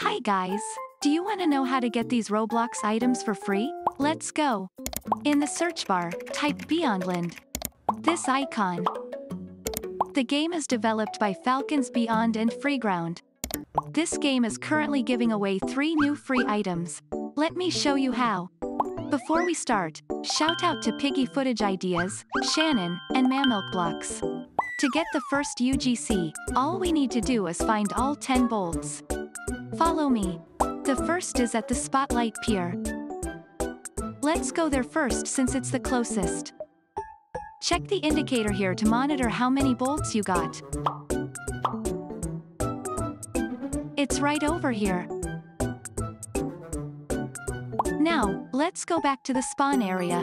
Hi guys! Do you want to know how to get these Roblox items for free? Let's go! In the search bar, type Beyondland. This icon. The game is developed by Falcons Beyond and Freeground. This game is currently giving away three new free items. Let me show you how. Before we start, shout out to Piggy Footage Ideas, Shannon, and Mamilk Blocks. To get the first UGC, all we need to do is find all 10 bolts. Follow me. The first is at the Spotlight Pier. Let's go there first since it's the closest. Check the indicator here to monitor how many bolts you got. It's right over here. Now, let's go back to the spawn area.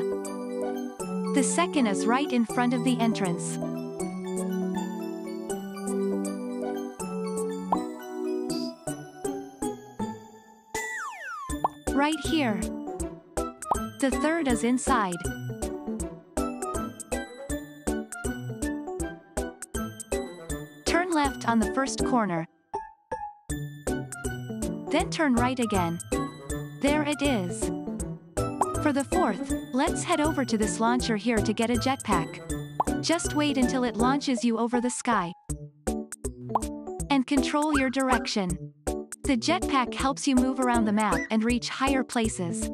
The second is right in front of the entrance. Right here. The third is inside. Turn left on the first corner. Then turn right again. There it is. For the fourth, let's head over to this launcher here to get a jetpack. Just wait until it launches you over the sky. And control your direction. The jetpack helps you move around the map and reach higher places.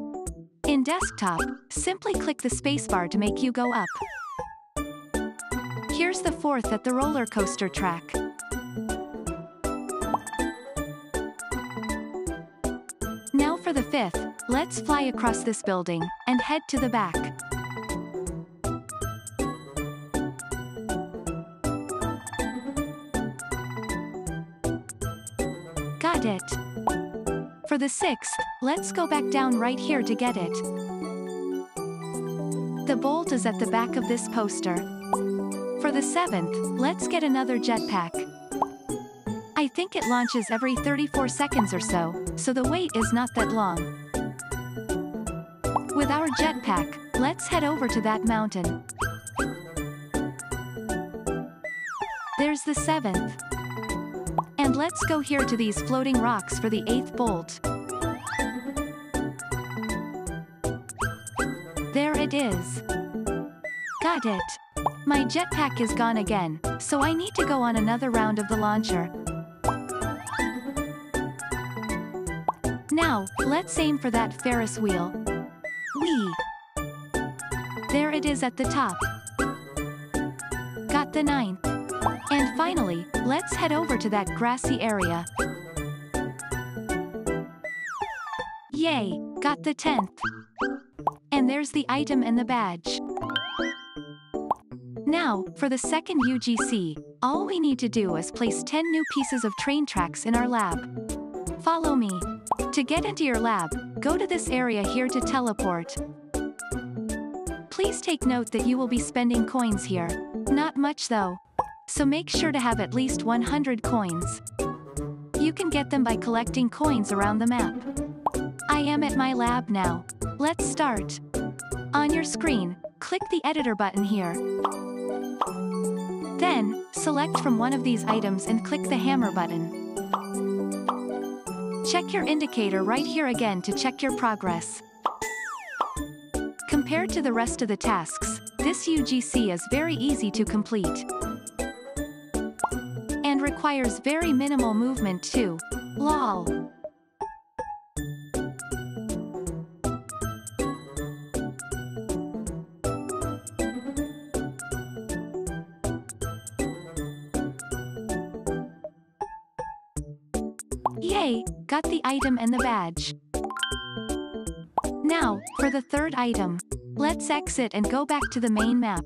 In desktop, simply click the spacebar to make you go up. Here's the fourth at the roller coaster track. Now for the fifth, let's fly across this building, and head to the back. Got it. For the sixth, let's go back down right here to get it. The bolt is at the back of this poster. For the seventh, let's get another jetpack. I think it launches every 34 seconds or so, so the wait is not that long. With our jetpack, let's head over to that mountain. There's the seventh. And let's go here to these floating rocks for the eighth bolt. There it is. Got it. My jetpack is gone again, so I need to go on another round of the launcher. Now, let's aim for that Ferris wheel. Whee! There it is at the top. Got the ninth. And finally, let's head over to that grassy area. Yay, got the 10th. And there's the item and the badge. Now, for the second UGC, all we need to do is place 10 new pieces of train tracks in our lab. Follow me. To get into your lab, go to this area here to teleport. Please take note that you will be spending coins here. Not much though. So make sure to have at least 100 coins. You can get them by collecting coins around the map. I am at my lab now. Let's start. On your screen, click the editor button here. Then, select from one of these items and click the hammer button. Check your indicator right here again to check your progress. Compared to the rest of the tasks, this UGC is very easy to complete. Requires very minimal movement too. LOL. Yay, got the item and the badge. Now, for the third item. Let's exit and go back to the main map.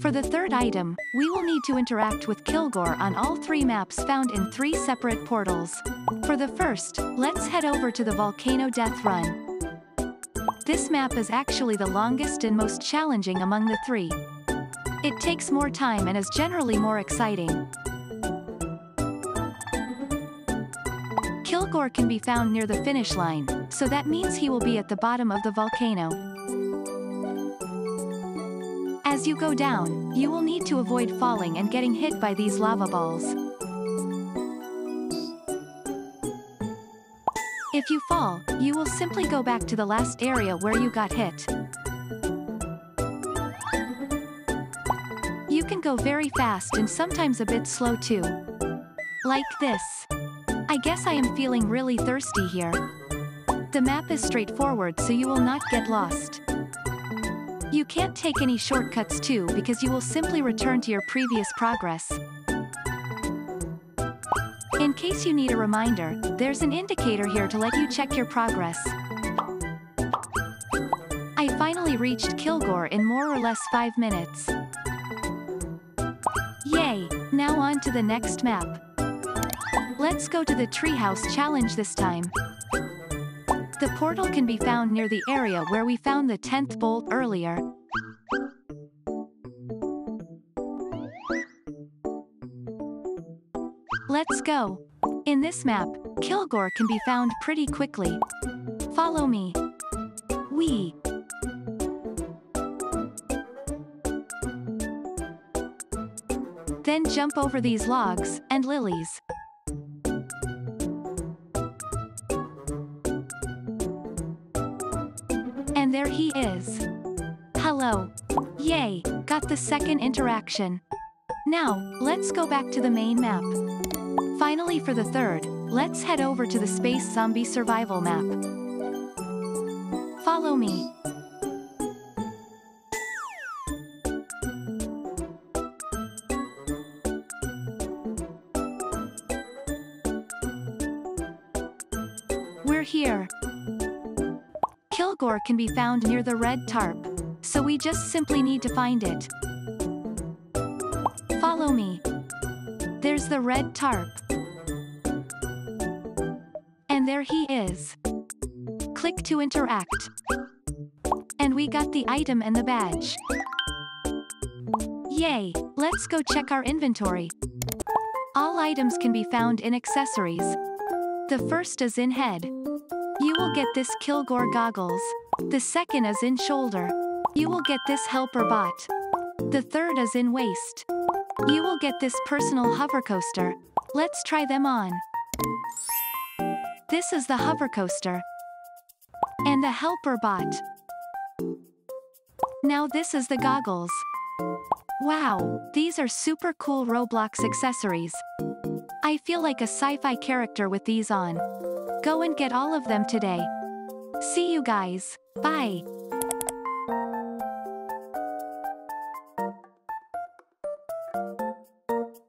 For the third item, we will need to interact with Kilgore on all three maps found in three separate portals. For the first, let's head over to the Volcano Death Run. This map is actually the longest and most challenging among the three. It takes more time and is generally more exciting. Kilgore can be found near the finish line, so that means he will be at the bottom of the volcano. As you go down, you will need to avoid falling and getting hit by these lava balls. If you fall, you will simply go back to the last area where you got hit. You can go very fast and sometimes a bit slow too. Like this. I guess I am feeling really thirsty here. The map is straightforward so you will not get lost. You can't take any shortcuts too because you will simply return to your previous progress. In case you need a reminder, there's an indicator here to let you check your progress. I finally reached Kilgore in more or less 5 minutes. Yay! Now on to the next map. Let's go to the treehouse challenge this time. The portal can be found near the area where we found the 10th bolt earlier. Let's go. In this map, Kilgore can be found pretty quickly. Follow me. We. Then jump over these logs, and lilies. There he is. Hello. Yay, got the second interaction. Now, let's go back to the main map. Finally for the third, let's head over to the Space Zombie Survival map. Follow me. We're here. Kilgore can be found near the red tarp, so we just simply need to find it. Follow me. There's the red tarp. And there he is. Click to interact. And we got the item and the badge. Yay, let's go check our inventory. All items can be found in accessories. The first is in head. You will get this Kilgore goggles. The second is in shoulder. You will get this helper bot. The third is in waist. You will get this personal hover coaster. Let's try them on. This is the hover coaster. And the helper bot. Now this is the goggles. Wow, these are super cool Roblox accessories. I feel like a sci-fi character with these on. Go and get all of them today. See you guys. Bye.